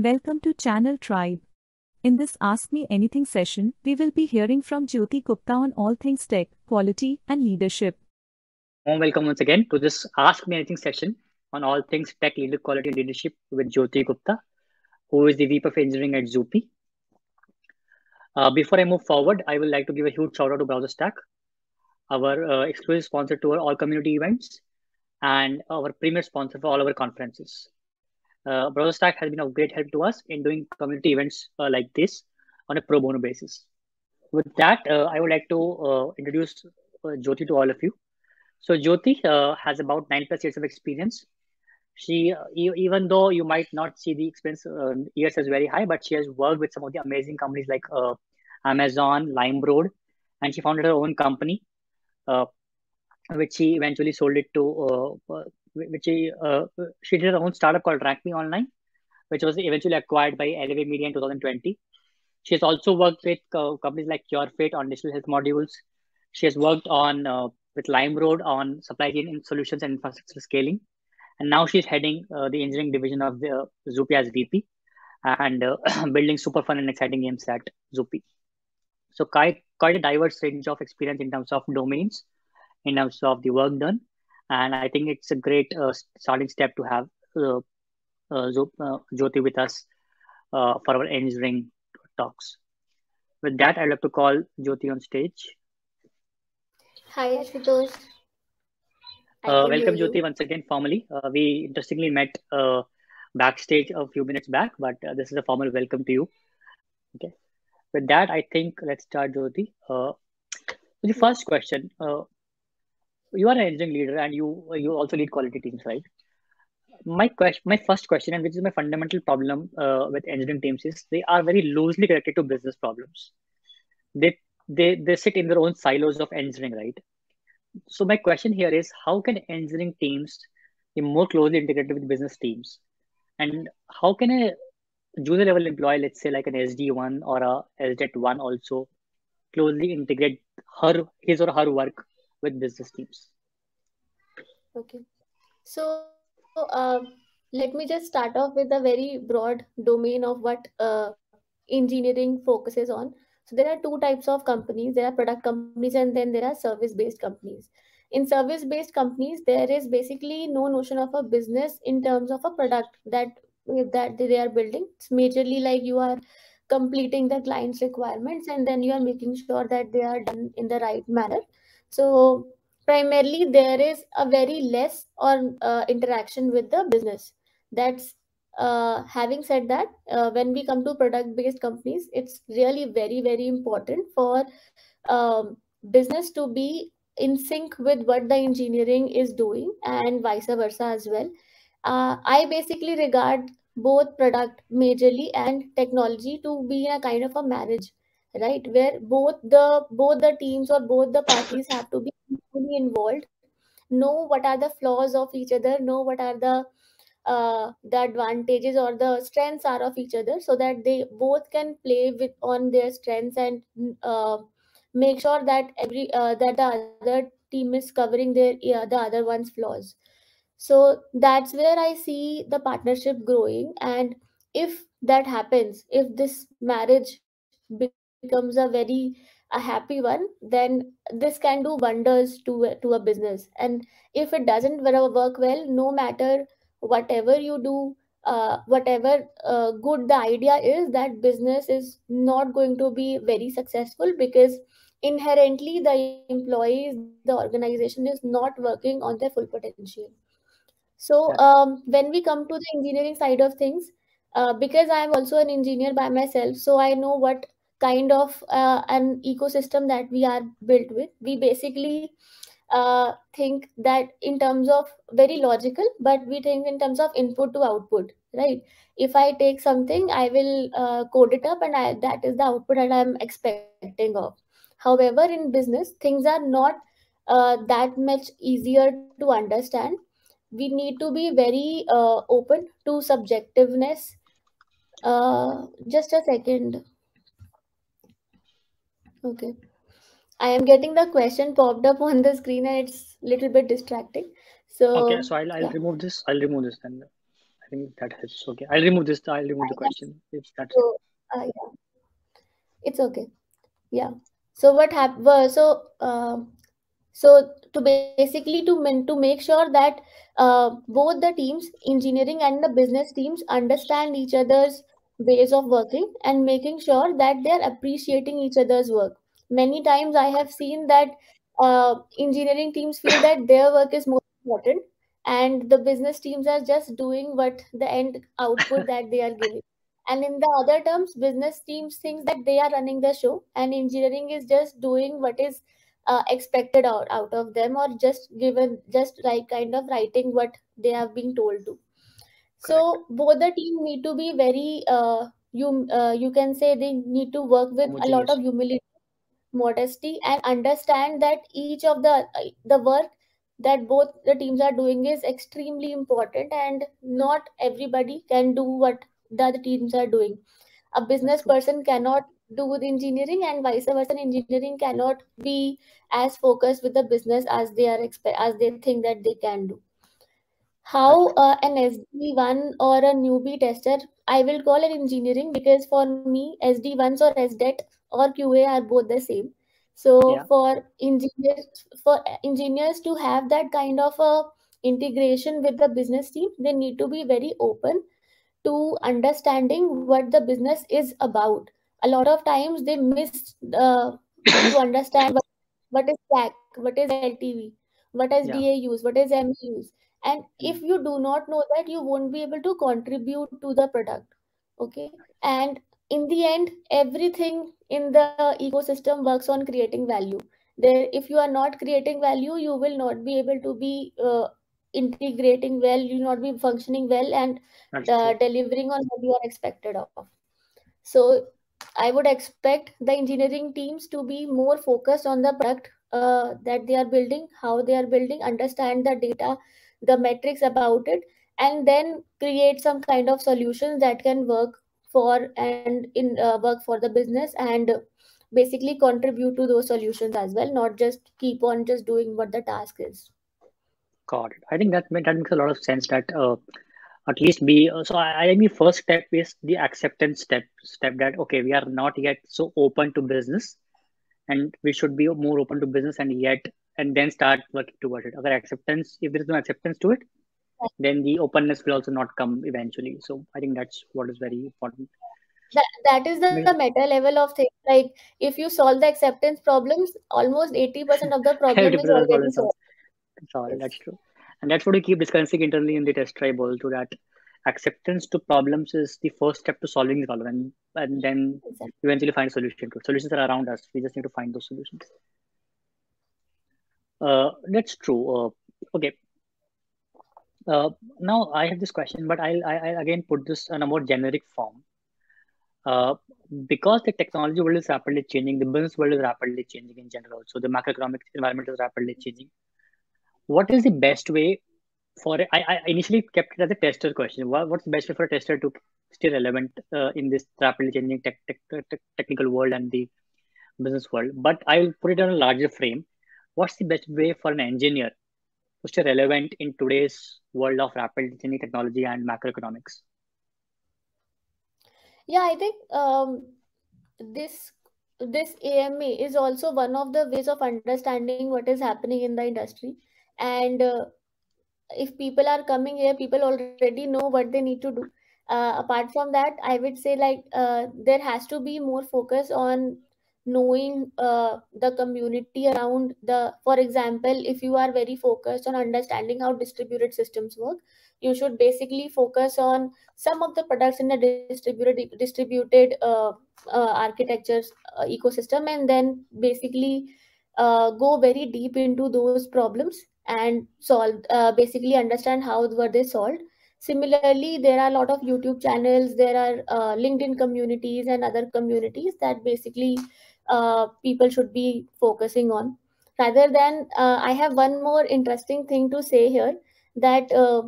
Welcome to Channel Tribe. In this Ask Me Anything session, we will be hearing from Jyoti Gupta on all things tech, quality, and leadership. Welcome once again to this Ask Me Anything session on all things tech, leader, quality, and leadership with Jyoti Gupta, who is the VP of Engineering at Zupee. Uh, before I move forward, I would like to give a huge shout out to BrowserStack, our uh, exclusive sponsor to our all community events and our premier sponsor for all our conferences. Uh, BrowserStack has been of great help to us in doing community events uh, like this on a pro bono basis. With that, uh, I would like to uh, introduce uh, Jyoti to all of you. So Jyoti uh, has about nine plus years of experience. She, even though you might not see the experience years as very high, but she has worked with some of the amazing companies like Amazon, LimeRoad, and she founded her own company, which she eventually sold it to which she, uh, she did her own startup called RankMe Online, which was eventually acquired by Eleve Media in 2020. She has also worked with uh, companies like CureFit on digital health modules. She has worked on uh, with LimeRoad on supply chain solutions and infrastructure scaling. And now she's heading uh, the engineering division of the Zupee as VP and uh, building super fun and exciting games at Zupee. So quite, quite a diverse range of experience in terms of domains, in terms of the work done, and I think it's a great uh, starting step to have uh, uh, uh Jyoti with us uh, for our engineering talks. With that, I'd like to call Jyoti on stage. Hi, Ashutosh. Welcome, Jyoti, once again, formally. we interestingly met backstage a few minutes back, but this is a formal welcome to you. Okay. With that, I think let's start, Jyoti. the first question you are an engineering leader and you you also lead quality teams, right? My question, my first question, and which is my fundamental problem uh, with engineering teams, is they are very loosely connected to business problems. They they they sit in their own silos of engineering, right? So my question here is, how can engineering teams be more closely integrated with business teams, and how can a junior level employee, let's say like an SD one or a SDET one, also closely integrate her his or her work with business teams. Okay. So uh, let me just start off with a very broad domain of what uh, engineering focuses on. So there are two types of companies. There are product companies and then there are service-based companies. In service-based companies, there is basically no notion of a business in terms of a product that that they are building. It's majorly like you are completing the client's requirements and then you are making sure that they are done in the right manner so primarily there is a very less or uh, interaction with the business. That's uh, having said that, uh, when we come to product based companies, it's really very, very important for um, business to be in sync with what the engineering is doing and vice versa as well. Uh, I basically regard both product majorly and technology to be in a kind of a marriage right where both the both the teams or both the parties have to be fully involved. Know what are the flaws of each other. Know what are the uh, the advantages or the strengths are of each other so that they both can play with on their strengths and uh, make sure that every uh, that the other team is covering their uh, the other one's flaws. So that's where i see the partnership growing. And if that happens if this marriage becomes a very a happy one then this can do wonders to to a business. And if it doesn't work well no matter whatever you do uh, whatever uh, good the idea is that business is not going to be very successful because inherently the employees the organization is not working on their full potential. So um, when we come to the engineering side of things uh, because i'm also an engineer by myself so i know what kind of uh, an ecosystem that we are built with. We basically uh, think that in terms of very logical but we think in terms of input to output right? If i take something i will uh, code it up and I, that is the output that i'm expecting of. However in business things are not uh, that much easier to understand. We need to be very uh, open to subjectiveness. Uh, just a second Okay. I am getting the question popped up on the screen and it's a little bit distracting. So okay, so I'll, I'll yeah. remove this. I'll remove this then. I think that helps. Okay, I'll remove this. I'll remove the question. If that's so, uh, yeah, it's okay. Yeah. So what happened? So, uh, so to basically to men to make sure that uh, both the teams, engineering and the business teams, understand each other's ways of working and making sure that they're appreciating each other's work. Many times I have seen that uh, engineering teams feel that their work is more important and the business teams are just doing what the end output that they are giving and in the other terms business teams think that they are running the show and engineering is just doing what is uh, expected out, out of them or just given just like kind of writing what they have been told to so both the team need to be very uh, you uh, you can say they need to work with a lot of humility modesty and understand that each of the the work that both the teams are doing is extremely important and not everybody can do what the other teams are doing. A business person cannot do with engineering and vice versa engineering cannot be as focused with the business as they are expect as they think that they can do how uh, an sd1 or a newbie tester i will call it engineering because for me sd1s or sdet or qa are both the same so yeah. for engineers for engineers to have that kind of a integration with the business team they need to be very open to understanding what the business is about a lot of times they miss uh, to understand what, what is CAC, what is LTV, what is yeah. DAUs, what is MAUs. And if you do not know that, you won't be able to contribute to the product. Okay. And in the end, everything in the ecosystem works on creating value. There, if you are not creating value, you will not be able to be uh, integrating well, you will not be functioning well and uh, delivering on what you are expected of. So I would expect the engineering teams to be more focused on the product uh, that they are building, how they are building, understand the data, the metrics about it, and then create some kind of solutions that can work for and in uh, work for the business and basically contribute to those solutions as well, not just keep on just doing what the task is. Got it. I think that that makes a lot of sense. That uh, at least be so I, I mean first step is the acceptance step step that okay we are not yet so open to business and we should be more open to business and yet and then start working towards it other acceptance if there is no acceptance to it then the openness will also not come eventually so i think that's what is very important that, that is the, the meta level of things like if you solve the acceptance problems almost 80% of the problem is already solved sorry that's true and that's what we keep discussing internally in the test tribe also that acceptance to problems is the first step to solving the problem and, and then exactly. eventually find a solution to it. Solutions are around us. We just need to find those solutions. Uh, that's true. Uh, okay. Uh, now I have this question, but I'll, I, will again put this in a more generic form. Uh, because the technology world is rapidly changing, the business world is rapidly changing in general. So the macroeconomic environment is rapidly changing what is the best way for I, I initially kept it as a tester question. What, what's the best way for a tester to stay relevant uh, in this rapidly changing tech, tech, tech, technical world and the business world? But I will put it on a larger frame. What's the best way for an engineer to stay relevant in today's world of rapidly changing technology and macroeconomics? Yeah, I think um, this this AMA is also one of the ways of understanding what is happening in the industry and uh, if people are coming here people already know what they need to do uh, apart from that i would say like uh, there has to be more focus on knowing uh, the community around the for example if you are very focused on understanding how distributed systems work you should basically focus on some of the products in the distributed distributed uh, uh, architectures uh, ecosystem and then basically uh, go very deep into those problems and solve uh, basically understand how were they solved. Similarly there are a lot of youtube channels there are linkedin communities and other communities that basically uh, people should be focusing on. Rather than uh, i have one more interesting thing to say here that uh,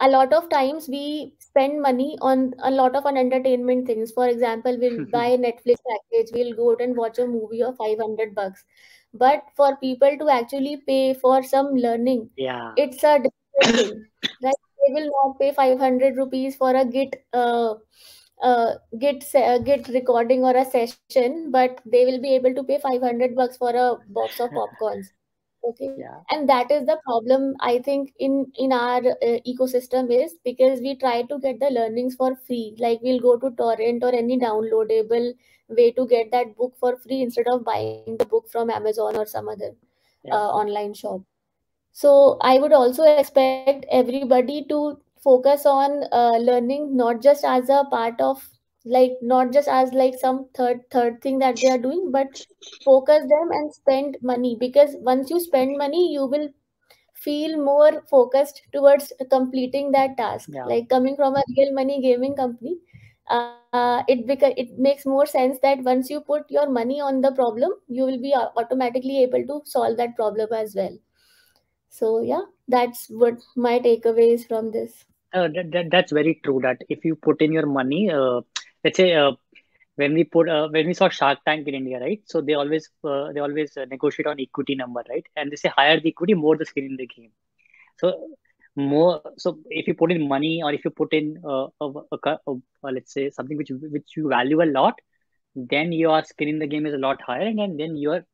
a lot of times we spend money on a lot of on entertainment things. For example we'll buy a netflix package we'll go out and watch a movie of 500 bucks. But for people to actually pay for some learning yeah. it's a different thing right? They will not pay 500 rupees for a git uh, uh, git uh, git recording or a session but they will be able to pay 500 bucks for a box of popcorns. Okay? Yeah. And that is the problem i think in in our uh, ecosystem is because we try to get the learnings for free. Like we'll go to torrent or any downloadable way to get that book for free instead of buying the book from amazon or some other yeah. uh, online shop. So i would also expect everybody to focus on uh, learning not just as a part of like not just as like some third third thing that they are doing but focus them and spend money. Because once you spend money you will feel more focused towards completing that task. Yeah. Like coming from a real money gaming company uh, it beca- it makes more sense that once you put your money on the problem you will be automatically able to solve that problem as well. So yeah that's what my takeaway is from this uh, that, that, that's very true that if you put in your money uh, let's say uh, when we put uh, when we saw shark tank in india right? So they always uh, they always uh, negotiate on equity number right? And they say higher the equity more the skin in the game. So more so if you put in money or if you put in uh, a, a, a, let's say something which which you value a lot then your skin in the game is a lot higher and then your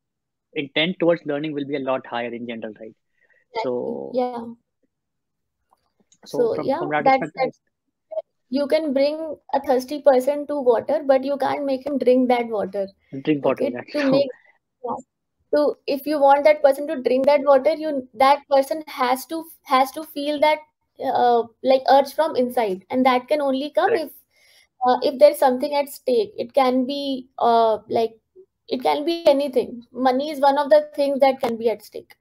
intent towards learning will be a lot higher in general right? So yeah so so from yeah from that that's that's you can bring a thirsty person to water but you can't make him drink that water. Drink water okay to make yeah. so if you want that person to drink that water you that person has to has to feel that uh, like urge from inside and that can only come correct. if uh, if there's something at stake. It can be uh, like it can be anything. Money is one of the things that can be at stake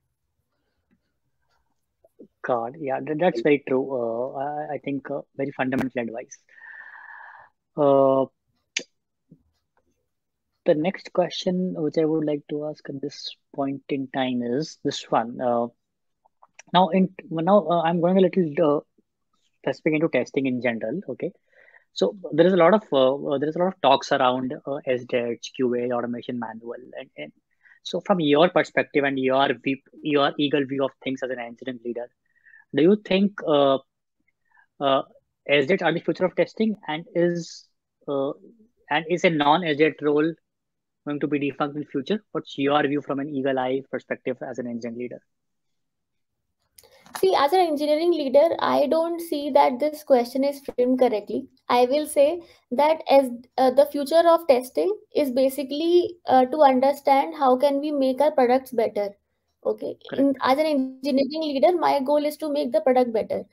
God, yeah, that's very true. Uh, I, think uh, very fundamental advice. Uh, the next question which I would like to ask at this point in time is this one. Uh, now, in now uh, I'm going a little uh, specific into testing in general. Okay, so there is a lot of there is a lot of talks around uh, SDET, QA, automation manual, and, and so from your perspective and your view, your eagle view of things as an engineering leader, do you think uh, uh, SDET are the future of testing, and is uh, and is a non-SDET role going to be defunct in future? What's your view from an eagle eye perspective as an engineering leader? See, as an engineering leader, I don't see that this question is framed correctly. I will say that as uh, the future of testing is basically uh, to understand how can we make our products better. Okay, Correct. in, as an engineering leader, my goal is to make the product better.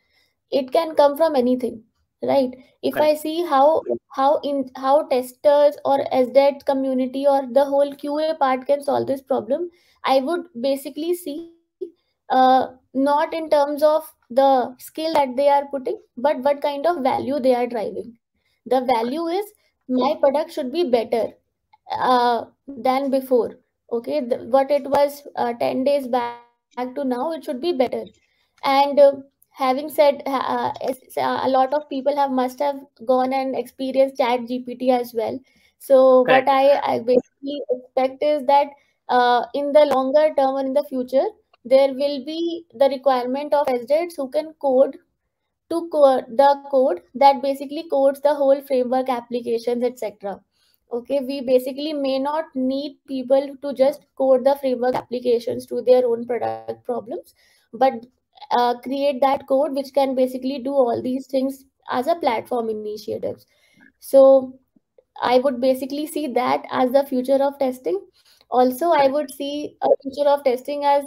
It can come from anything, right? If I see how how in how testers or SDET community or the whole QA part can solve this problem, I would basically see uh, not in terms of the skill that they are putting, but what kind of value they are driving. The value is my product should be better uh, than before. Okay, the, what it was uh, 10 days back to now, it should be better. And uh, having said, uh, a lot of people have must have gone and experienced Chat GPT as well. So Correct. what I, I basically expect is that uh, in the longer term or in the future, there will be the requirement of SDETs who can code to code the code that basically codes the whole framework applications etc okay we basically may not need people to just code the framework applications to their own product problems but uh, create that code which can basically do all these things as a platform initiatives. So i would basically see that as the future of testing. Also i would see a future of testing as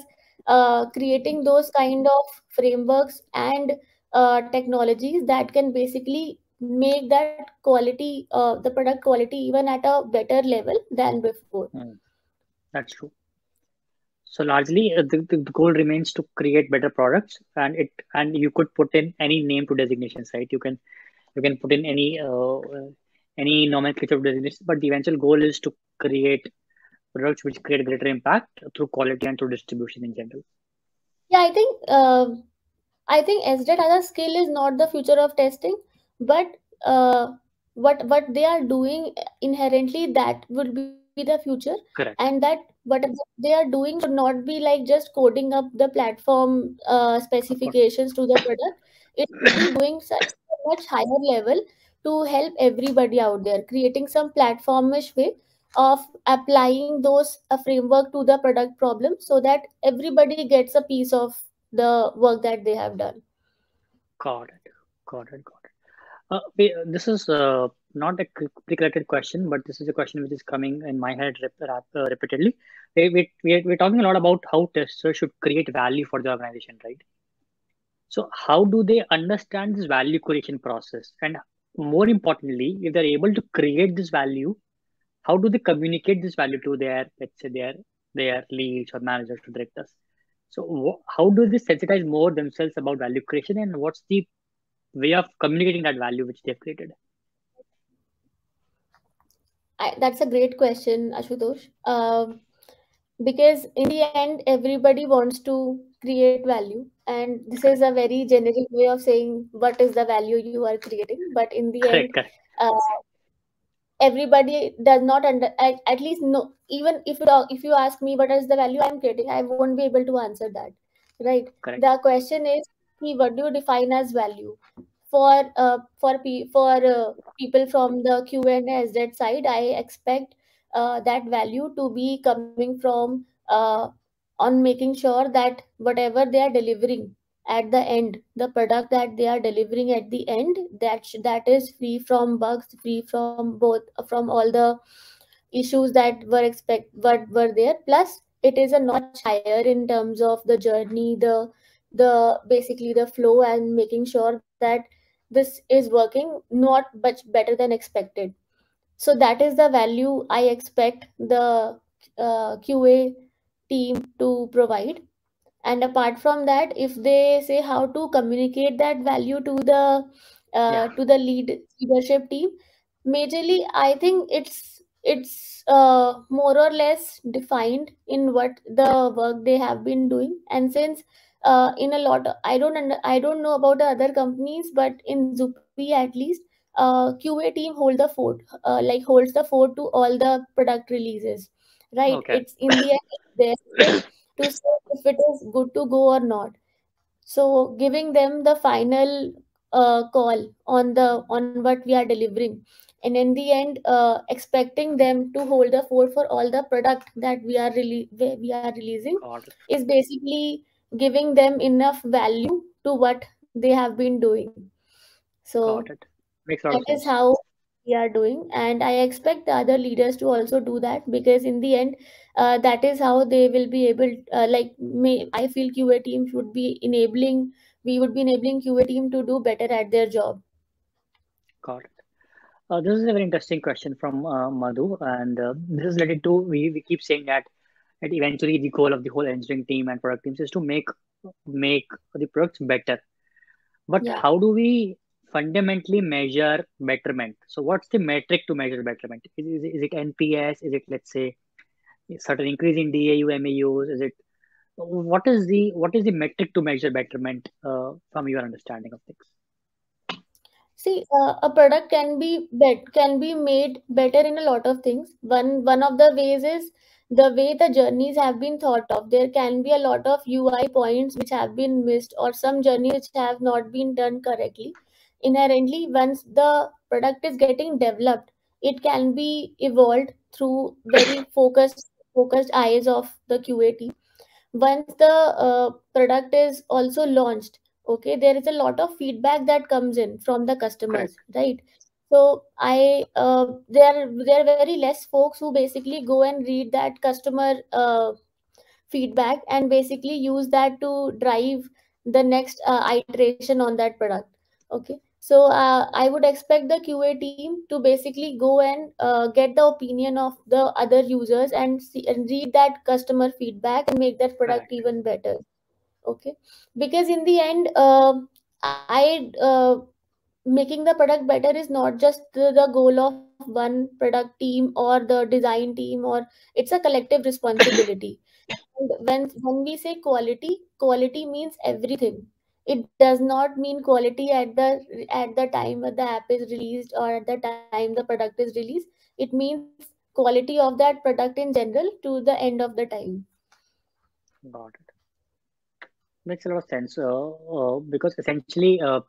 uh, creating those kind of frameworks and uh, technologies that can basically make that quality uh, the product quality even at a better level than before Mm, that's true. So largely, uh, the, the goal remains to create better products, and it and you could put in any name to designations, right? You can you can put in any uh, uh, any nomenclature of designations, but the eventual goal is to create products which create greater impact through quality and through distribution in general. yeah i think uh, i think sdet as a skill is not the future of testing but uh, what what they are doing inherently that would be the future. Correct. and that what they are doing should not be like just coding up the platform uh, specifications to the product. It should be doing such a much higher level to help everybody out there creating some platformish way of applying those a framework to the product problem so that everybody gets a piece of the work that they have done. Got it. Got it got it uh, this is uh, not a pre-collected question, but this is a question which is coming in my head rep- uh, repeatedly. We, we, we're, we're talking a lot about how testers should create value for the organization, right? So, how do they understand this value creation process? And more importantly, if they're able to create this value, how do they communicate this value to their, let's say, their their leads or managers or directors? So, how do they sensitize more themselves about value creation, and what's the way of communicating that value which they've created? I, that's a great question, Ashutosh. Um, because in the end, everybody wants to create value, and this is a very generic way of saying what is the value you are creating. But in the correct, end. Uh, everybody does not under at, at least no. Even if you if you ask me what is the value I'm creating, I won't be able to answer that. Right. Correct. The question is, what do you define as value? For uh, for pe- for uh, people from the Q and SZ side, I expect uh, that value to be coming from uh, on making sure that whatever they are delivering at the end, the product that they are delivering at the end, that that is free from bugs, free from both from all the issues that were expect what were there. Plus, it is a notch higher in terms of the journey, the the basically the flow and making sure that this is working not much better than expected. So that is the value i expect the uh, qa team to provide. And apart from that if they say how to communicate that value to the uh, Yeah. to the lead leadership team majorly i think it's it's uh, more or less defined in what the work they have been doing. And since uh, in a lot. Of, i don't under, i don't know about the other companies but in Zupee at least uh, qa team hold the fort uh, like holds the fort to all the product releases right? Okay. it's in the end their to say if it is good to go or not. So giving them the final uh, call on the on what we are delivering. And in the end uh, expecting them to hold the fort for all the product that we are really we are releasing is basically giving them enough value to what they have been doing. So Makes a lot of that is how we are doing. And i expect the other leaders to also do that because in the end uh, that is how they will be able uh, like may i feel qa teams would be enabling we would be enabling qa team to do better at their job. Got it. Uh, this is a very interesting question from uh, Madhu, and uh, this is related to we, we keep saying that that eventually the goal of the whole engineering team and product teams is to make make the products better. But yeah how do we fundamentally measure betterment? So what's the metric to measure betterment? Is, is, is it NPS? Is it let's say a certain increase in DAU, MAUs? Is it what is the what is the metric to measure betterment uh, from your understanding of things? see uh, a product can be bet can be made better in a lot of things one one of the ways is the way the journeys have been thought of there can be a lot of ui points which have been missed or some journeys which have not been done correctly. Inherently once the product is getting developed it can be evolved through very focused focused eyes of the qa team once the uh, product is also launched okay there is a lot of feedback that comes in from the customers Correct. right so i uh, there there are very less folks who basically go and read that customer uh, feedback and basically use that to drive the next uh, iteration on that product. Okay? So uh, i would expect the qa team to basically go and uh, get the opinion of the other users and, see, and read that customer feedback and make that product Correct. even better. Okay? Because in the end uh, i uh, making the product better is not just the, goal of one product team or the design team or it's a collective responsibility and when when we say quality quality means everything it does not mean quality at the at the time the app is released or at the time the product is released it means quality of that product in general to the end of the time. Got it. Makes a lot of sense. Uh, uh, because essentially, uh,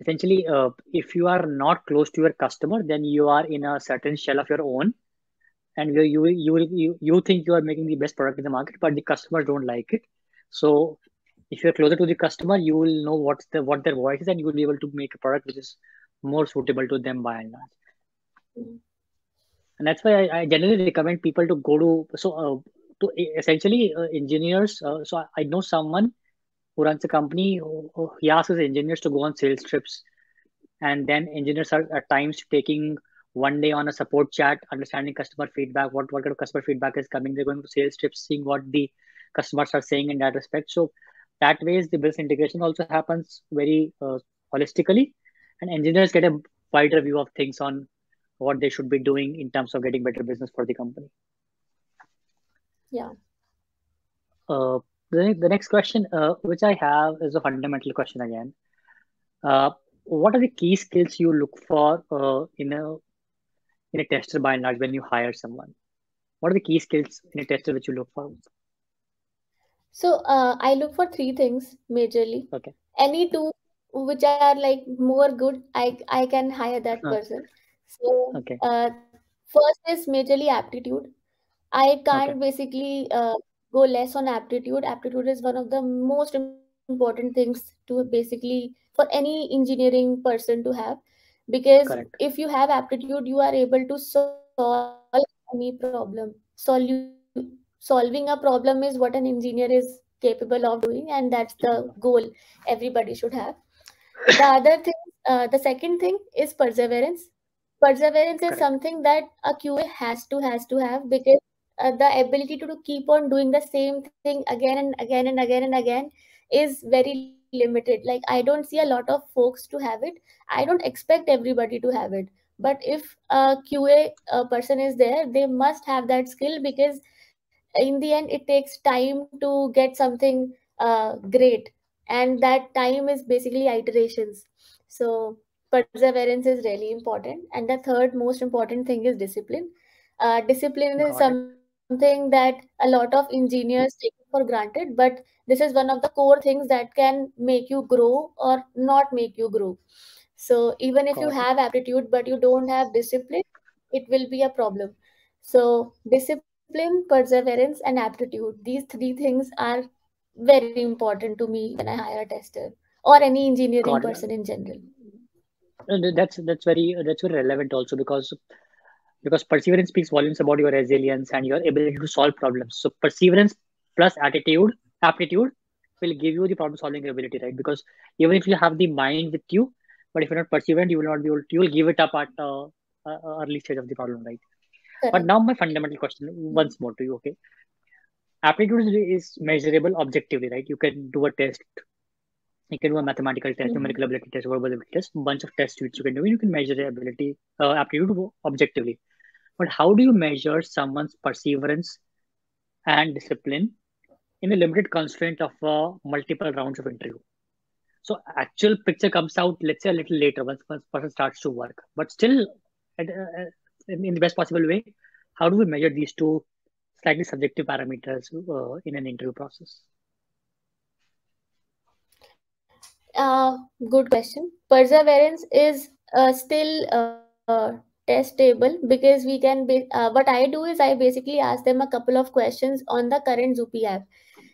essentially, uh, if you are not close to your customer, then you are in a certain shell of your own, and you you you you, think you are making the best product in the market, but the customers don't like it. So, if you're closer to the customer, you will know what's the what their voice is, and you will be able to make a product which is more suitable to them by and large. And that's why I, I, generally recommend people to go to so uh, to essentially uh, engineers. Uh, so I, I know someone who runs a company, he asks his engineers to go on sales trips. And then engineers are at times taking one day on a support chat, understanding customer feedback, what, what kind of customer feedback is coming. They're going to sales trips, seeing what the customers are saying in that respect. So that ways the business integration also happens very uh, holistically and engineers get a wider view of things on what they should be doing in terms of getting better business for the company. Yeah. Uh, the, the next question, uh, which I have, is a fundamental question again. Uh, what are the key skills you look for uh, in a in a tester by and large when you hire someone? What are the key skills in a tester which you look for? So uh, I look for three things majorly. Okay. Any two which are like more good, I I can hire that person. So okay. Uh, first is majorly aptitude. I can't okay. basically uh, go less on aptitude. Aptitude is one of the most important things to basically for any engineering person to have because Correct. if you have aptitude, you are able to solve any problem. Solve solving a problem is what an engineer is capable of doing, and that's the goal everybody should have. The other thing, uh, the second thing is perseverance. Perseverance is something that a QA has to has to have because uh, the ability to, to keep on doing the same thing again and again and again and again is very limited. Like i don't see a lot of folks to have it. I don't expect everybody to have it. But if a qa a person is there they must have that skill because in the end it takes time to get something uh, great. And that time is basically iterations. So perseverance is really important. And the third most important thing is discipline. Uh, discipline Got is some something that a lot of engineers take for granted, but this is one of the core things that can make you grow or not make you grow. So even if you have aptitude but you don't have discipline, it will be a problem. So discipline, perseverance, and aptitude, these three things are very important to me when I hire a tester or any engineering person in general. That's that's very that's very relevant also because because perseverance speaks volumes about your resilience and your ability to solve problems. So perseverance plus attitude, aptitude will give you the problem solving ability, right? Because even if you have the mind with you, but if you're not perseverant, you will not be able to, you will give it up at uh, uh, early stage of the problem, right? Correct. But now my fundamental question once more to you, okay? Aptitude is measurable objectively, right? You can do a test. You can do a mathematical test, Mhm. numerical ability test, verbal ability test, bunch of tests which you can do. You can measure the ability, uh, aptitude objectively. But how do you measure someone's perseverance and discipline in a limited constraint of uh, multiple rounds of interview? So actual picture comes out, let's say a little later once once person starts to work. But still, at, uh, in, in the best possible way, how do we measure these two slightly subjective parameters uh, in an interview process? Uh, good question. Perseverance is uh, still uh, testable because we can be uh, what i do is i basically ask them a couple of questions on the current Zoopy app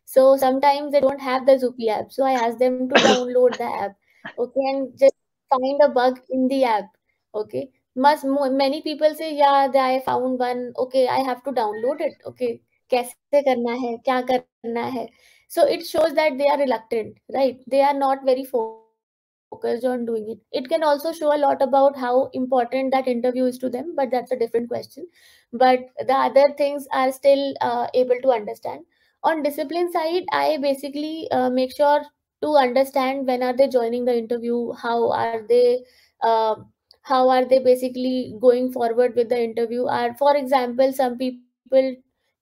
so sometimes they don't have the Zoopy app so i ask them to download the app okay and just find a bug in the app okay must many people say yeah i found one okay i have to download it okay कैसे करना है क्या करना है so it shows that they are reluctant right they are not very focused on doing it. It can also show a lot about how important that interview is to them, but that's a different question. But the other things are still uh, able to understand. On discipline side, I basically uh, make sure to understand when are they joining the interview, how are they, uh, how are they basically going forward with the interview. Are for example, some people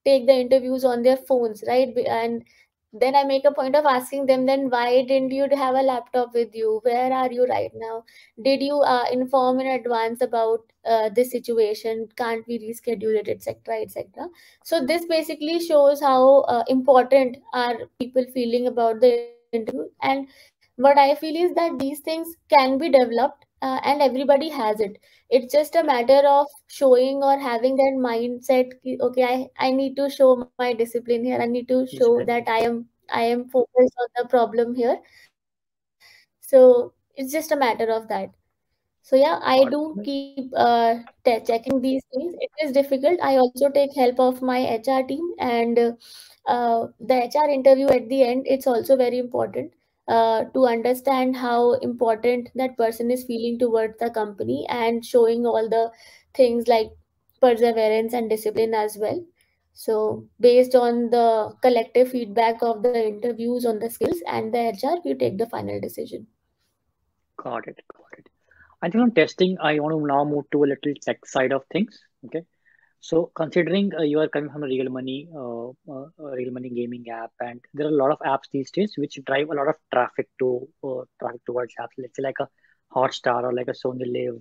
take the interviews on their phones, right? And then i make a point of asking them then why didn't you have a laptop with you? Where are you right now? Did you uh, inform in advance about uh, this situation? Can't we reschedule it? etc etc so this basically shows how uh, important are people feeling about the interview. And what i feel is that these things can be developed uh, and everybody has it it's just a matter of showing or having that mindset okay I, I need to show my discipline here. I need to show that i am i am focused on the problem here. So it's just a matter of that. So yeah i do keep uh, checking these things. It is difficult. I also take help of my hr team and uh, the hr interview at the end it's also very important uh, to understand how important that person is feeling towards the company and showing all the things like perseverance and discipline as well. So based on the collective feedback of the interviews on the skills and the hr we take the final decision. Got it got it. I think on testing i want to now move to a little tech side of things okay so considering uh, you are coming from a real money, uh, uh, real money gaming app, and there are a lot of apps these days which drive a lot of traffic to uh, traffic towards apps. Let's say like a Hotstar or like a Sony Live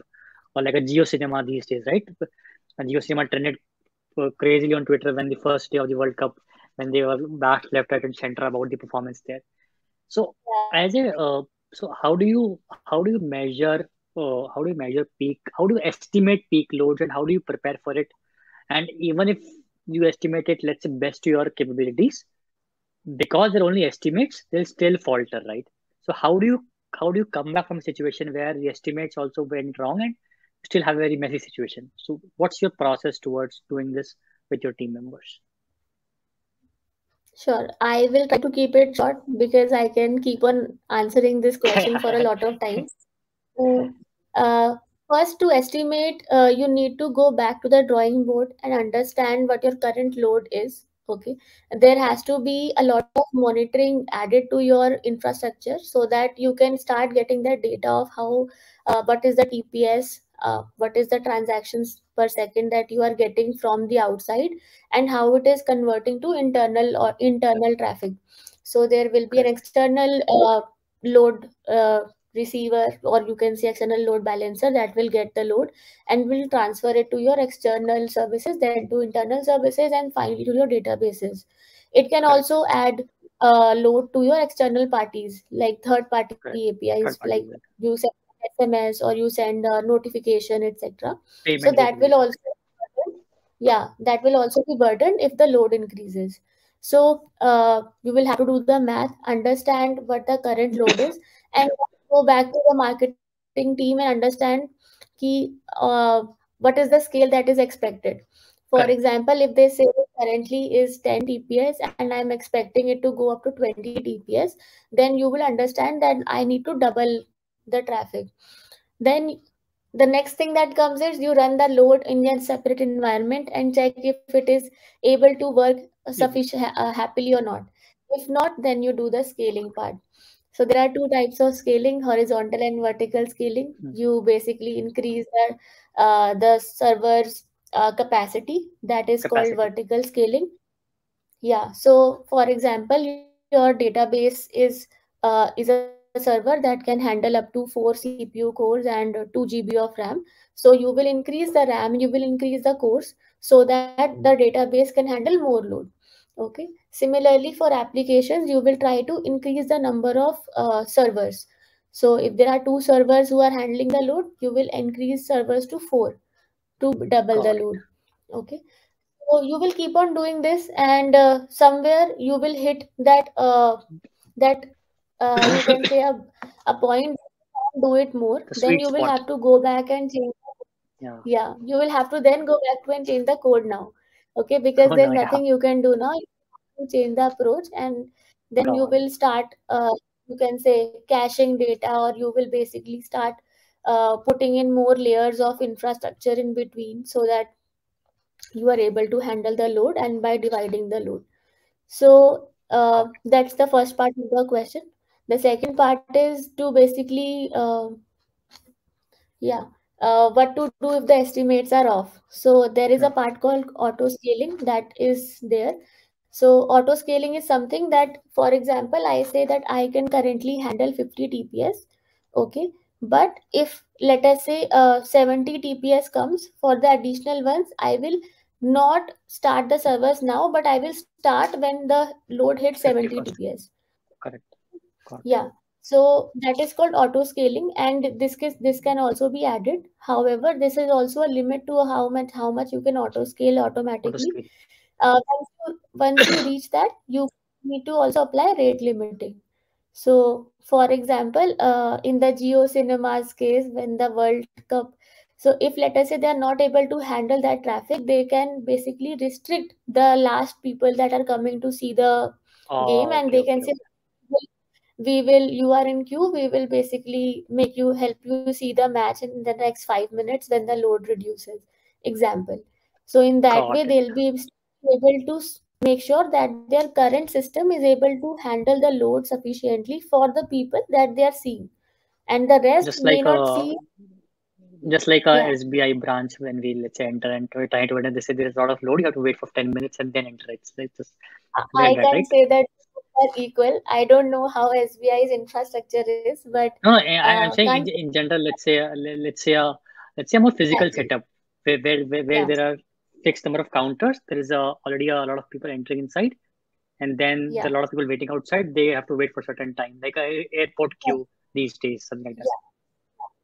or like a Jio Cinema these days, right? And Jio Cinema trended uh, crazily on Twitter when the first day of the World Cup, when they were back left, right, and center about the performance there. So as a uh, so how do you how do you measure how do you measure peak? How do you estimate peak loads and how do you prepare for it? And even if you estimate it let's say best to your capabilities because they're only estimates they'll still falter right so how do you how do you come back from a situation where the estimates also went wrong and still have a very messy situation so what's your process towards doing this with your team members Sure. I will try to keep it short because I can keep on answering this question for a lot of time. So, uh, first to estimate uh, you need to go back to the drawing board and understand what your current load is okay? There has to be a lot of monitoring added to your infrastructure so that you can start getting the data of how uh, what is the tps uh, what is the transactions per second that you are getting from the outside and how it is converting to internal or internal traffic. So there will be an external uh, load uh, receiver or you can say external load balancer that will get the load and will transfer it to your external services then to internal services and finally to your databases. It can also add uh, load to your external parties like third party apis like you send sms or you send a notification etc so that will also yeah that will also be burdened if the load increases. So uh, you will have to do the math understand what the current load is and go back to the marketing team and understand key, uh, what is the scale that is expected. For Correct. example, if they say currently is 10 TPS and I'm expecting it to go up to 20 TPS, then you will understand that I need to double the traffic. Then the next thing that comes is you run the load in a separate environment and check if it is able to work sufficient uh, happily or not. If not, then you do the scaling part. So there are two types of scaling, horizontal and vertical scaling. Mm. You basically increase the, uh, the server's uh, capacity. That is capacity. called vertical scaling. Yeah. So for example, your database is uh, is a server that can handle up to four CPU cores and 2 GB of RAM. So you will increase the RAM, you will increase the cores so that the database can handle more load okay. Similarly for applications you will try to increase the number of uh, servers. So if there are two servers who are handling the load you will increase servers to four to double the load. Okay. So you will keep on doing this and uh, somewhere you will hit that uh, that uh, you can say a, a point do it more. The then you will spot. have to go back and change yeah. yeah. You will have to then go back to and change the code now okay because oh, there's no, nothing yeah. you can do now you change the approach and then no. you will start uh, you can say caching data or you will basically start uh, putting in more layers of infrastructure in between so that you are able to handle the load and by dividing the load so uh, that's the first part of the question the second part is to basically uh, yeah uh, what to do if the estimates are off. So there is a part called auto scaling that is there. so auto scaling is something that for example i say that i can currently handle 50 tps okay but if let us say uh, 70 tps comes for the additional ones i will not start the servers now but i will start when the load hits 70 tps Correct. It. yeah so that is called auto scaling and this is this can also be added. However this is also a limit to how much how much you can auto scale Auto automatically. Scale. uh, once you once you reach that you need to also apply rate limiting. So for example uh, in the Jio Cinemas case when the world cup so if let us say they are not able to handle that traffic they can basically restrict the last people that are coming to see the game Oh, and okay, they can okay, say we will you are in queue we will basically make you help you see the match in the next five minutes when the load reduces example so in that Got way it. they'll be able to make sure that their current system is able to handle the load sufficiently for the people that they are seeing and the rest Just may like not a see just like a yeah SBI branch when we let's say enter and we're trying to enter, they say there's a lot of load, you have to wait for 10 minutes and then enter. It's, it's just I like that, can right? say that are equal. I don't know how SBI's infrastructure is, but No, no, I, I'm uh, saying in, in general, let's say, uh, let's say, a, let's say a more physical exactly. setup where, where, where, where Yeah, there are fixed number of counters. There is a, already a lot of people entering inside, and then yeah, a lot of people waiting outside. They have to wait for a certain time, like a airport yeah, queue these days, something like that.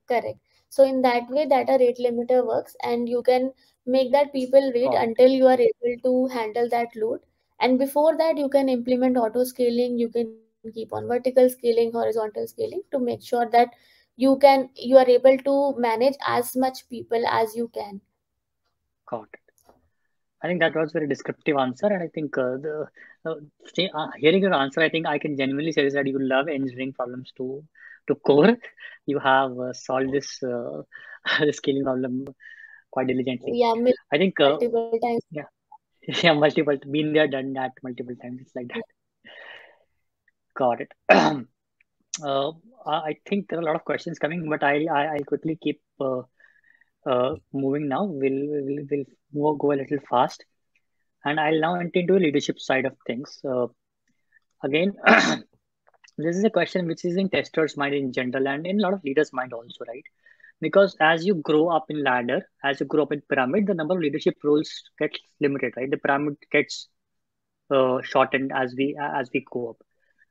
yeah, correct. So in that way, that a rate limiter works, and you can make that people wait it. until you are able to handle that load. And before that, you can implement auto scaling. You can keep on vertical scaling, horizontal scaling to make sure that you can you are able to manage as much people as you can. Got it. I think that was a very descriptive answer, and I think uh, the uh, uh, hearing your answer, I think I can genuinely say that you love engineering problems to to core. You have uh, solved this uh, the scaling problem quite diligently. Yeah, I think uh, multiple times. yeah, yeah, multiple been there, done that multiple times. It's like that. Got it. Uh, I think there are a lot of questions coming, but I I I'll quickly keep uh, uh, moving now. We'll we'll we'll go a little fast, and I'll now enter into the leadership side of things. Uh, again, this is a question which is in testers' mind in general and in a lot of leaders' mind also, right? Because as you grow up in ladder, as you grow up in pyramid, the number of leadership roles gets limited, right? The pyramid gets uh, shortened as we as we go up.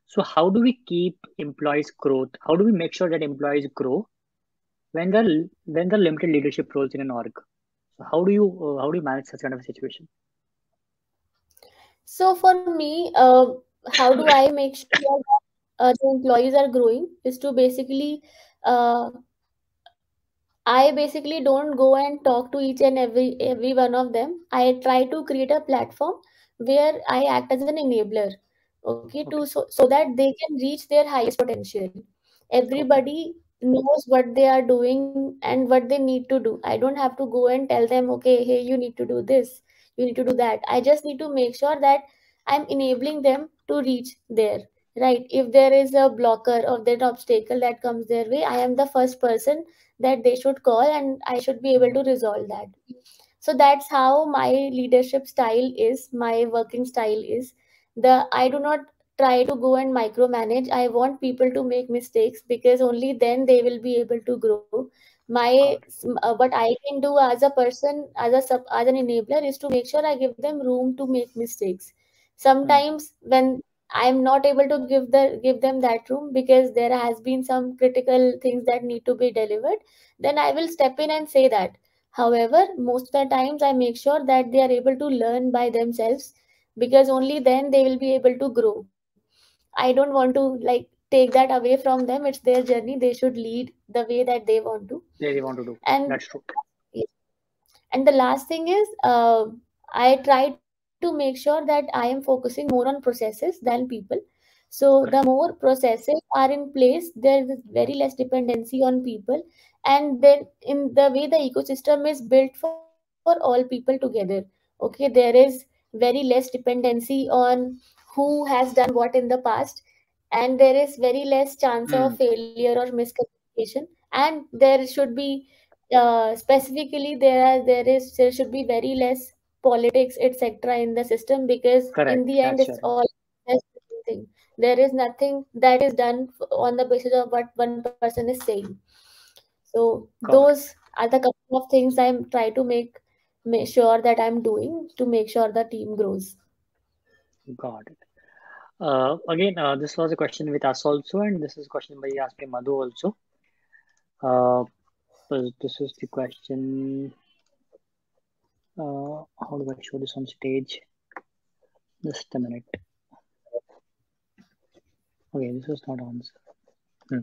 So how do we keep employees growth? How do we make sure that employees grow when they're when they're limited leadership roles in an org? So how do you uh, how do you manage such kind of a situation? So for me, uh, how do I make sure that uh, the employees are growing is to basically uh, I basically don't go and talk to each and every every one of them. I try to create a platform where I act as an enabler, okay, to so, so that they can reach their highest potential. Everybody knows what they are doing and what they need to do. I don't have to go and tell them, okay, hey, you need to do this, you need to do that. I just need to make sure that I'm enabling them to reach there. Right. If there is a blocker or that obstacle that comes their way, I am the first person that they should call and I should be able to resolve that. So that's how my leadership style is, my working style is. The I do not try to go and micromanage. I want people to make mistakes because only then they will be able to grow. My uh, what I can do as a person, as a sub, as an enabler, is to make sure I give them room to make mistakes. Sometimes when I'm not able to give the give them that room because there has been some critical things that need to be delivered, then I will step in and say that However, most of the times I make sure that they are able to learn by themselves because only then they will be able to grow. I don't want to like take that away from them. It's their journey. They should lead the way that they want to. They want to do. And That's true. and the last thing is, uh, I try to make sure that I am focusing more on processes than people. So the more processes are in place, there is very less dependency on people. And then in the way the ecosystem is built for for all people together. Okay, there is very less dependency on who has done what in the past, and there is very less chance of Hmm. failure or miscommunication. And there should be uh, specifically there are there is there should be very less politics etc in the system because Correct. in the end That's it's right. all thing there is nothing that is done on the basis of what one person is saying so it. those are the couple of things i'm try to make, make sure that i'm doing to make sure the team grows Got it. Uh, again, uh, this was a question with us also, and this is a question by asked by Madhu also. Uh, this is the question. Uh, how do I show this on stage? Just a minute. Okay, this is not on. Hmm.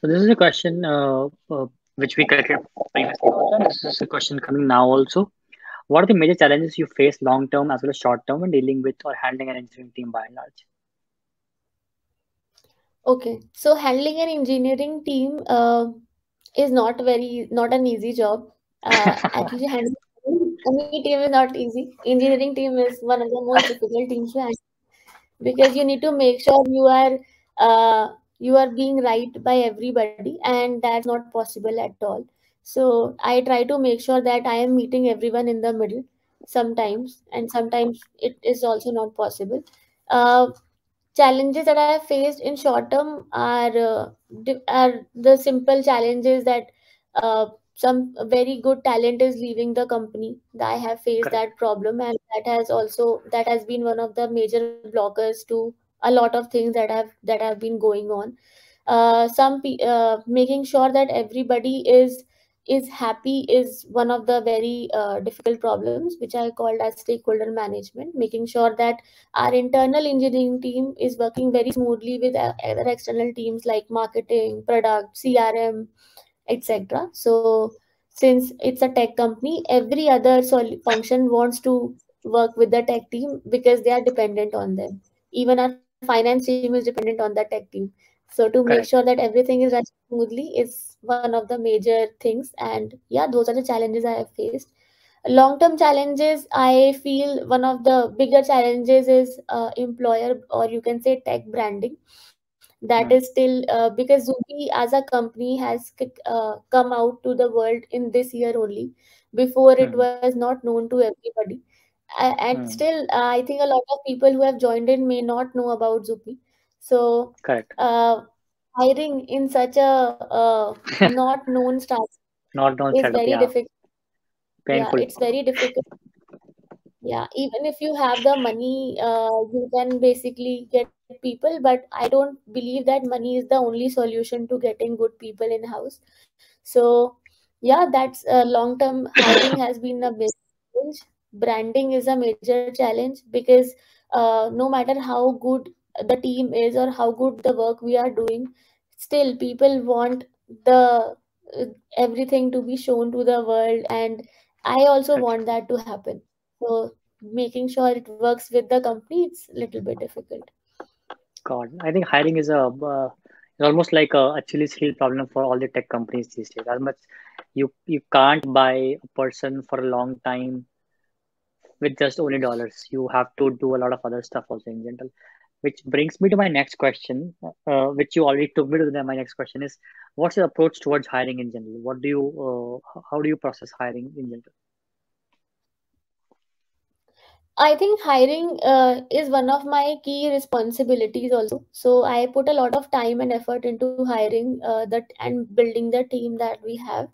So this is a question uh, uh, which we collected previously. Also. This is a question coming now also. What are the major challenges you face long term as well as short term when dealing with or handling an engineering team by and large? Okay, so handling an engineering team uh, is not very not an easy job. Uh, actually, handling any team is not easy. Engineering team is one of the most difficult teams because you need to make sure you are uh, you are being right by everybody, and that's not possible at all. So I try to make sure that I am meeting everyone in the middle sometimes, and sometimes it is also not possible. Uh, challenges that I have faced in short term are uh, are the simple challenges that uh, some very good talent is leaving the company. I have faced Correct. that problem, and that has also that has been one of the major blockers to a lot of things that have that have been going on. Uh, some uh, making sure that everybody is is happy is one of the very uh, difficult problems, which I called as stakeholder management. Making sure that our internal engineering team is working very smoothly with other external teams like marketing, product, CRM, etc. So since it's a tech company, every other function wants to work with the tech team because they are dependent on them. Even our finance team is dependent on the tech team. So to make sure that everything is running smoothly is one of the major things. And yeah, those are the challenges I have faced long term challenges i feel one of the bigger challenges is uh, employer or you can say tech branding that Hmm. is still uh, because Zupee as a company has uh, come out to the world in this year only before it Hmm. was not known to everybody A- and Hmm. still uh, i think a lot of people who have joined in may not know about Zupee so Correct. uh, hiring in such a uh, not known startup Not known is startup. very Yeah. difficult yeah it's very difficult yeah even if you have the money uh, you can basically get people but i don't believe that money is the only solution to getting good people in house. So yeah that's uh, long term hiring has been a big challenge. Branding is a major challenge because uh, no matter how good the team is or how good the work we are doing still people want the uh, everything to be shown to the world and i also want that to happen. So making sure it works with the company, it's a little bit difficult. God, I think hiring is a uh, almost like a Achilles heel problem for all the tech companies these days. As much you you can't buy a person for a long time with just only dollars. You have to do a lot of other stuff also in general. Which brings me to my next question, uh, which you already took me to. The, my next question is, what's your approach towards hiring in general? What do you, uh, how do you process hiring in general? I think hiring uh, is one of my key responsibilities also. So I put a lot of time and effort into hiring uh, that and building the team that we have.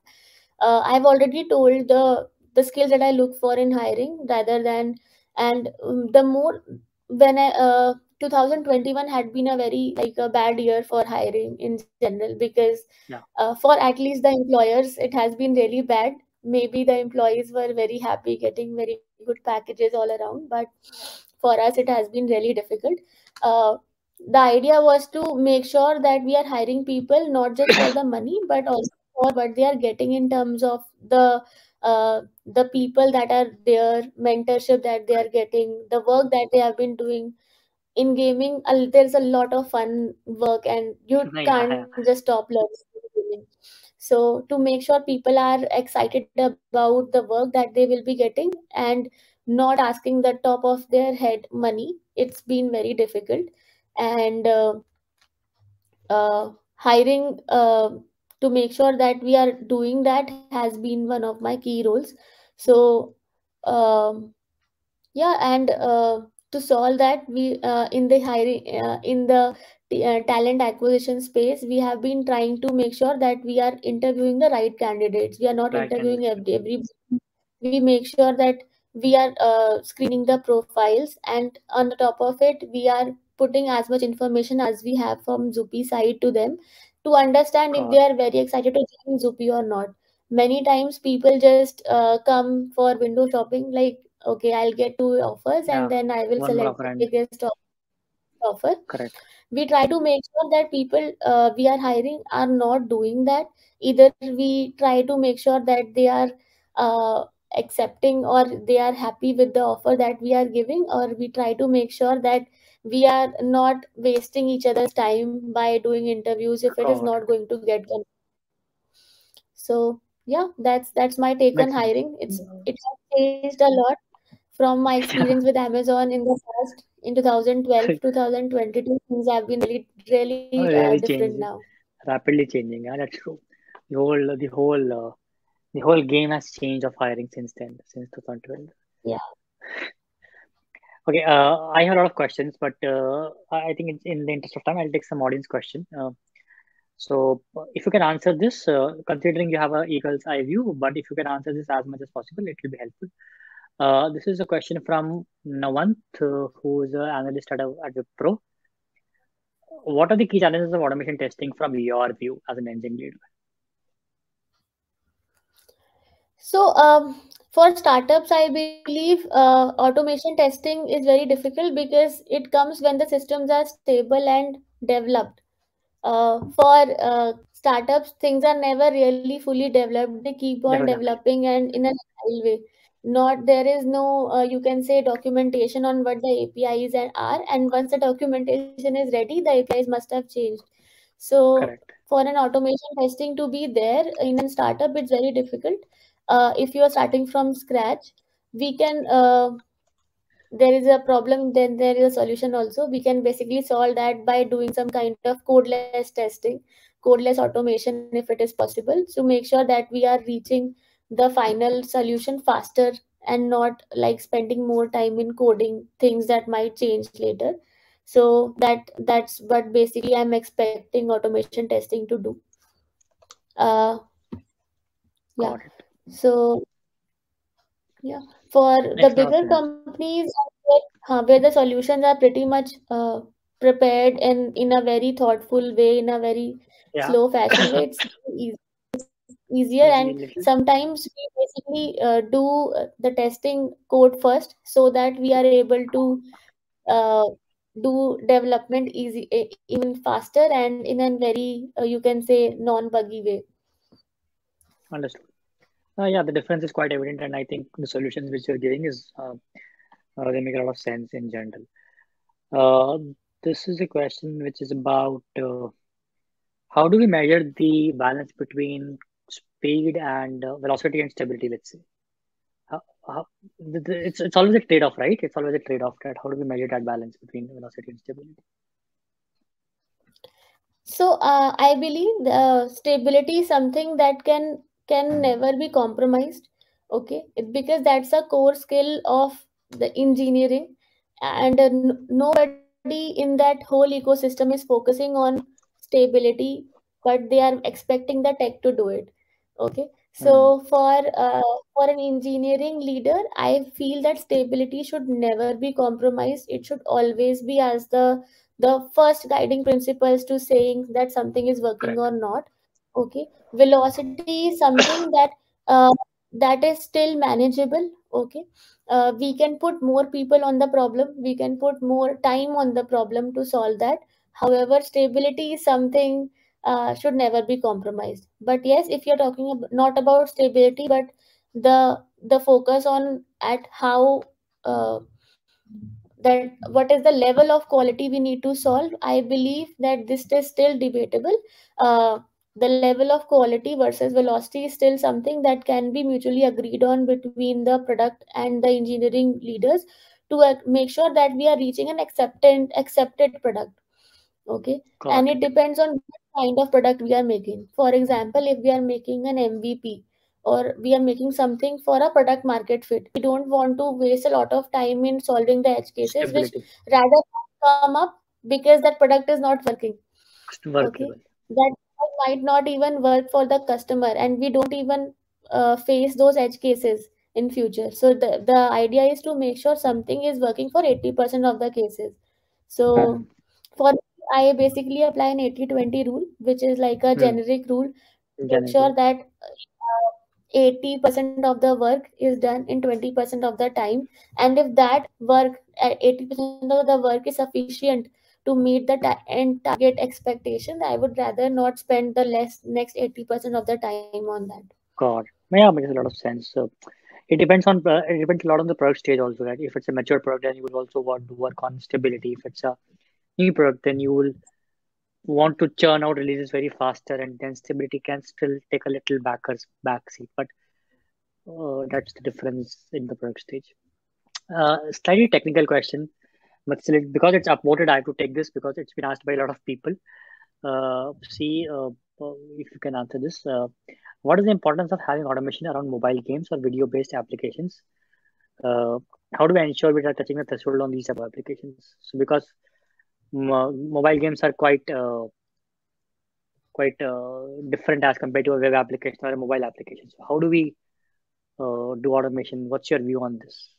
Uh, I've already told the the skills that I look for in hiring rather than and um, the more when I uh, 2021 had been a very like a bad year for hiring in general because Yeah, uh, for at least the employers it has been really bad maybe the employees were very happy getting very good packages all around but for us it has been really difficult. Uh, the idea was to make sure that we are hiring people not just for the money but also for what they are getting in terms of the uh, the people that are there mentorship that they are getting the work that they have been doing. In gaming uh, there's a lot of fun work and you can't just stop learning so to make sure people are excited about the work that they will be getting and not asking the top of their head money it's been very difficult. And uh, uh, hiring uh, to make sure that we are doing that has been one of my key roles. So um, yeah and uh, to solve that we uh, in the hiring uh, in the uh, talent acquisition space we have been trying to make sure that we are interviewing the right candidates. We are not Right interviewing every, every we make sure that we are uh, screening the profiles and on the top of it we are putting as much information as we have from Zupee side to them to understand if they are very excited to join Zupee or not. Many times people just uh, come for window shopping like okay i'll get two offers Yeah, and then i will select the biggest offer. Correct. we try to make sure that people uh, we are hiring are not doing that. Either we try to make sure that they are uh, accepting or they are happy with the offer that we are giving or we try to make sure that we are not wasting each other's time by doing interviews if it is Got not going to get done so yeah that's that's my take on hiring. It's it has changed a lot from my experience with amazon in the past in 2012 2022 things have been really really Oh, uh, really different changing, now rapidly changing. Yeah, that's true. The whole, the whole, uh, the whole game has changed of hiring since then, since 2012. yeah Okay, uh, I have a lot of questions, but uh, I think it's in the interest of time, I'll take some audience question. Uh, so uh, if you can answer this, uh, considering you have a eagle's eye view, but if you can answer this as much as possible, it will be helpful. Uh, this is a question from Nawant, uh, who is an analyst at, a- at Wipro. What are the key challenges of automation testing from your view as an engineering leader? So, um, for startups, I believe uh, automation testing is very difficult because it comes when the systems are stable and developed. Uh, for uh, startups, things are never really fully developed. They keep on developing and in a agile way. Not there is no uh, you can say documentation on what the APIs are, and once the documentation is ready, the APIs must have changed. So Correct. for an automation testing to be there in a startup, it's very difficult. Uh, if you are starting from scratch, we can uh, there is a problem, then there is a solution also. We can basically solve that by doing some kind of codeless testing, codeless automation if it is possible, to make sure that we are reaching the final solution faster and not like spending more time in coding things that might change later. So that that's what basically I'm expecting automation testing to do. Uh, yeah. So yeah, for the lot of bigger sense. companies where, where the solutions are pretty much uh, prepared and in a very thoughtful way, in a very Yeah. slow fashion it's easy, easier. And sometimes we basically uh, do uh, the testing code first so that we are able to uh, do development easy, even faster and in a very, uh, you can say, non-buggy way. Understood. Uh, yeah, the difference is quite evident, and I think the solutions which you're giving is uh, uh, they make a lot of sense in general. Uh, this is a question which is about uh, how do we measure the balance between speed and uh, velocity and stability, let's say. How, how, it's, it's always a trade-off, right? It's always a trade-off. That how do we measure that balance between velocity and stability? So uh, I believe the stability is something that can can never be compromised. Okay, because that's a core skill of the engineering, and uh, nobody in that whole ecosystem is focusing on stability, but they are expecting the tech to do it. Okay, so for uh, for an engineering leader, I feel that stability should never be compromised. It should always be as the the first guiding principles to saying that something is working Correct. or not. Okay. Velocity is something that uh, that is still manageable. Okay. Uh, we can put more people on the problem. We can put more time on the problem to solve that. However stability is something uh, should never be compromised. But yes if you're talking ab- not about stability but the the focus on at how uh, that what is the level of quality we need to solve i believe that this is still debatable. Uh, the level of quality versus velocity is still something that can be mutually agreed on between the product and the engineering leaders to uh, make sure that we are reaching an accepted accepted product. Okay? Got and it. depends on kind of product we are making for example if we are making an mvp or we are making something for a product market fit. We don't want to waste a lot of time in solving the edge cases, which rather come up because that product is not working. Workable. That might not even work for the customer, and we don't even uh, face those edge cases in future. So the, the idea is to make sure something is working for 80% of the cases. So Hmm. for I basically apply an 80-20 rule, which is like a Hmm. generic rule to make sure that uh, 80% of the work is done in 20% of the time. And if that work at 80% of the work is sufficient to meet the ta- end target expectation, I would rather not spend the less next 80% of the time on that. God. Yeah, makes a lot of sense. So it depends on uh, it depends a lot on the product stage also, right? If it's a mature product, then you will also want to work on stability. If it's a new product, then you will want to churn out releases very faster, and then stability can still take a little backers backseat. But uh, that's the difference in the product stage. Uh, slightly technical question, but still, because it's upvoted, I have to take this because it's been asked by a lot of people. Uh, see uh, uh, if you can answer this. Uh, what is the importance of having automation around mobile games or video-based applications? Uh, how do we ensure we are touching the threshold on these applications? So because mobile games are quite uh, quite uh, different as compared to a web application or a mobile application. So how do we uh, do automation? What's your view on this?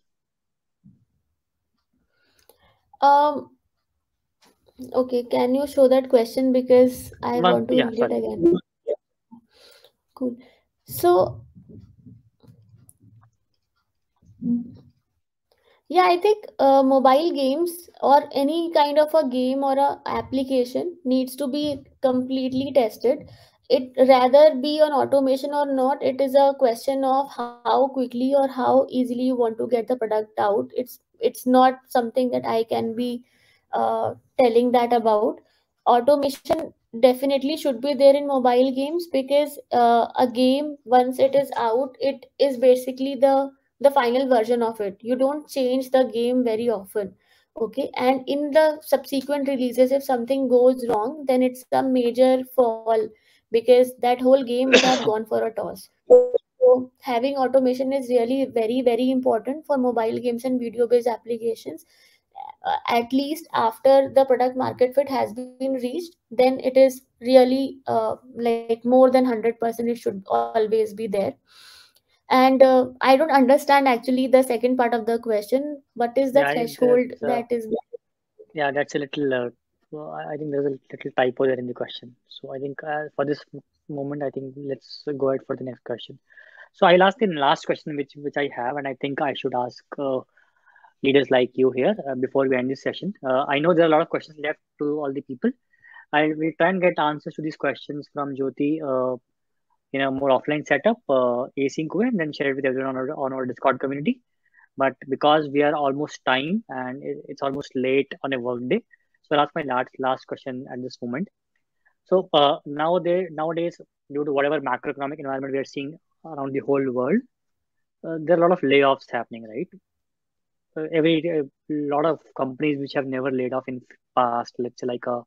Um, okay, can you show that question because I want to yeah, read it sorry. again. Cool. So, yeah, I think uh, mobile games or any kind of a game or a application needs to be completely tested. It rather be on automation or not, it is a question of how quickly or how easily you want to get the product out. It's it's not something that I can be uh, telling that about. Automation definitely should be there in mobile games because uh, a game once it is out, it is basically the the final version of it. You don't change the game very often okay? And in the subsequent releases if something goes wrong then it's a major fall because that whole game would have gone for a toss. So having automation is really very very important for mobile games and video based applications. Uh, at least after the product market fit has been reached then it is really uh, like more than 100% it should always be there and uh, I don't understand actually the second part of the question. What is the Yeah, threshold uh, that is? Yeah, that's a little. Uh, well, I think there's a little typo there in the question. So I think uh, for this moment, I think let's go ahead for the next question. So I'll ask the last question, which which I have, and I think I should ask uh, leaders like you here uh, before we end this session. Uh, I know there are a lot of questions left to all the people. I will try and get answers to these questions from Jyoti uh, in a more offline setup, uh, async way, and then share it with everyone on our, on our Discord community. But because we are almost time and it, it's almost late on a work day, so I'll ask my last last question at this moment. So uh, nowadays, nowadays, due to whatever macroeconomic environment we are seeing around the whole world, uh, there are a lot of layoffs happening, right? Uh, every a lot of companies which have never laid off in past, let's say like a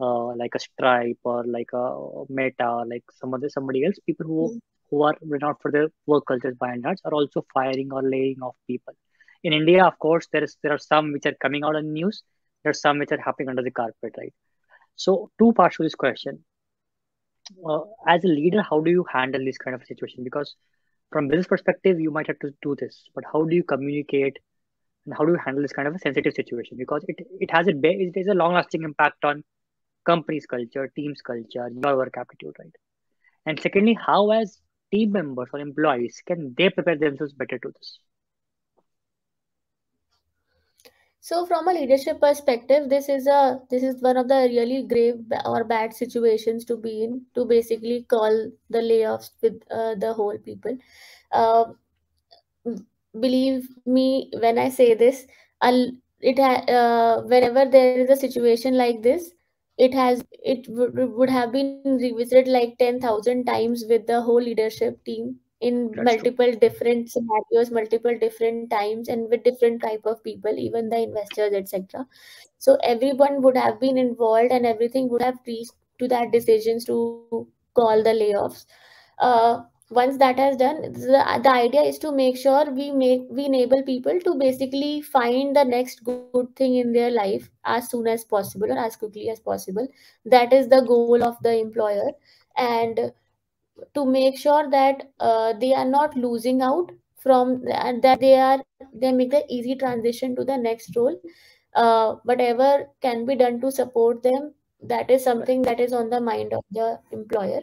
uh, like a Stripe or like a Meta, or like some other somebody else, people who who are renowned for their work cultures by and large are also firing or laying off people. In India, of course, there is there are some which are coming out on the news. There are some which are happening under the carpet, right? So two parts to this question. Uh, as a leader, how do you handle this kind of situation? Because from business perspective, you might have to do this, but how do you communicate and how do you handle this kind of a sensitive situation? Because it it has a it is a long lasting impact on company's culture, team's culture, your work aptitude, right? And secondly, how as team members or employees can they prepare themselves better to this? So from a leadership perspective, this is a this is one of the really grave or bad situations to be in to basically call the layoffs with uh, the whole people. Uh, believe me when I say this, I'll, it uh, whenever there is a situation like this, it has it would, would have been revisited like 10,000 times with the whole leadership team in That's true. multiple different scenarios multiple different times and with different type of people even the investors etc so everyone would have been involved and everything would have reached to that decisions to call the layoffs uh, once that has done the, the idea is to make sure we make we enable people to basically find the next good thing in their life as soon as possible or as quickly as possible. That is the goal of the employer. And to make sure that uh, they are not losing out from and that they are they make the easy transition to the next role. Uh, whatever can be done to support them that is something that is on the mind of the employer.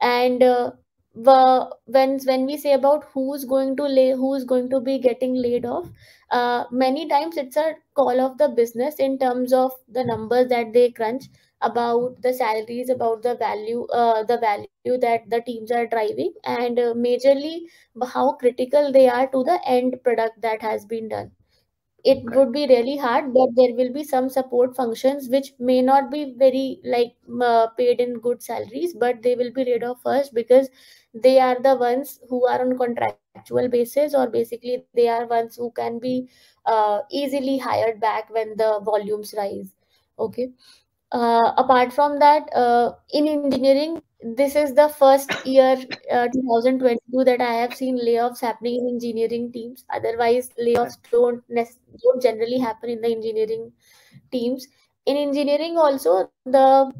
And uh, when when we say about who's going to lay who's going to be getting laid off uh, many times it's a call of the business in terms of the numbers that they crunch about the salaries about the value uh, the value that the teams are driving and uh, majorly how critical they are to the end product that has been done it okay. would be really hard but there will be some support functions which may not be very like uh, paid in good salaries but they will be rid of first because they are the ones who are on contractual basis or basically they are ones who can be uh, easily hired back when the volumes rise okay uh, apart from that uh, in engineering this is the first year uh, 2022 that i have seen layoffs happening in engineering teams. Otherwise layoffs don't don't generally happen in the engineering teams. In engineering also the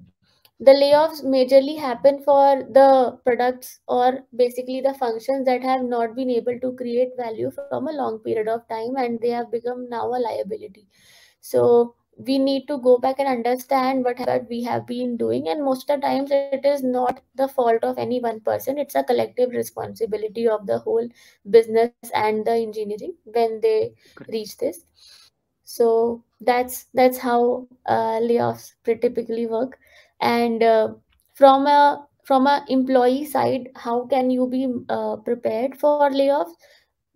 the layoffs majorly happen for the products or basically the functions that have not been able to create value from a long period of time and they have become now a liability. So we need to go back and understand what we have been doing and most of the times it is not the fault of any one person. It's a collective responsibility of the whole business and the engineering when they reach this. So that's that's how uh, layoffs typically work. And uh, from a from a employee side how can you be uh, prepared for layoffs?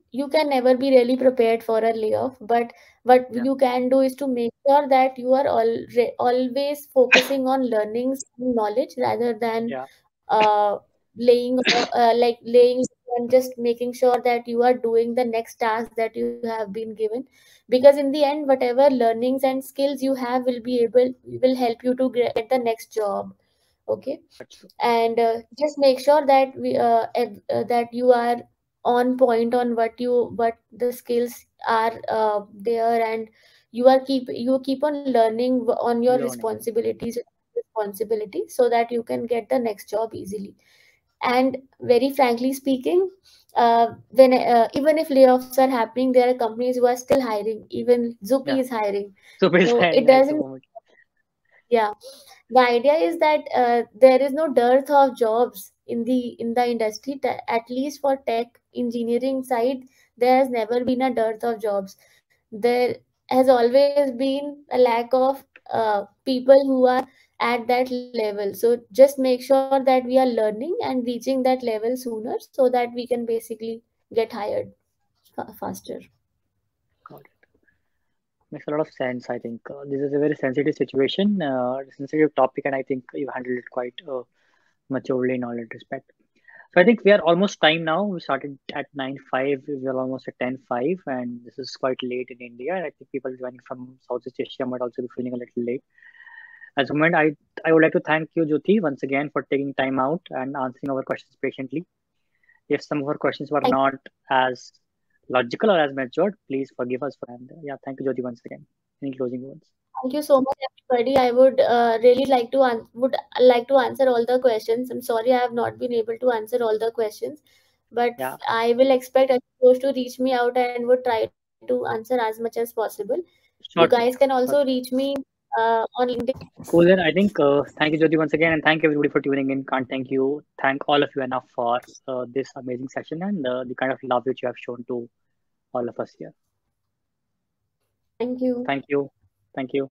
You can never be really prepared for a layoff but what yeah. you can do is to make sure that you are all, always focusing on learning knowledge rather than yeah. uh, laying uh, like laying and just making sure that you are doing the next task that you have been given because in the end whatever learnings and skills you have will be able will help you to get the next job okay and uh, just make sure that we uh, uh, that you are on point on what you what the skills are uh, there and you are keep you keep on learning on your learning. responsibilities responsibility so that you can get the next job easily. And very frankly speaking uh, when uh, even if layoffs are happening there are companies who are still hiring. Even Zupee yeah. is hiring. So, so it doesn't yeah. The idea is that uh, there is no dearth of jobs in the in the industry at least for tech engineering side there has never been a dearth of jobs. There has always been a lack of uh, people who are at that level. So just make sure that we are learning and reaching that level sooner so that we can basically get hired faster. Got it. Makes a lot of sense i think. Uh, this is a very sensitive situation uh, sensitive topic and i think you handled it quite uh, maturely in all that respect so I think we are almost time now. We started at 9.5. We are almost at 10.5 and this is quite late in India. I think people joining from Southeast Asia might also be feeling a little late. As a moment, I, I would like to thank you, Jyoti, once again for taking time out and answering our questions patiently. If some of our questions were not as logical or as matured, please forgive us for that. Yeah, thank you, Jyoti, once again. Any closing words? Thank you so much, everybody. I would uh, really like to an- would like to answer all the questions. I'm sorry I have not been able to answer all the questions, but Yeah. I will expect those to reach me out and would try to answer as much as possible. You guys can also reach me uh, on LinkedIn. Cool. Then I think uh, thank you, Jyoti, once again, and thank everybody for tuning in. Can't thank you, thank all of you enough for uh, this amazing session and uh, the kind of love which you have shown to all of us here. Thank you. Thank you. Thank you.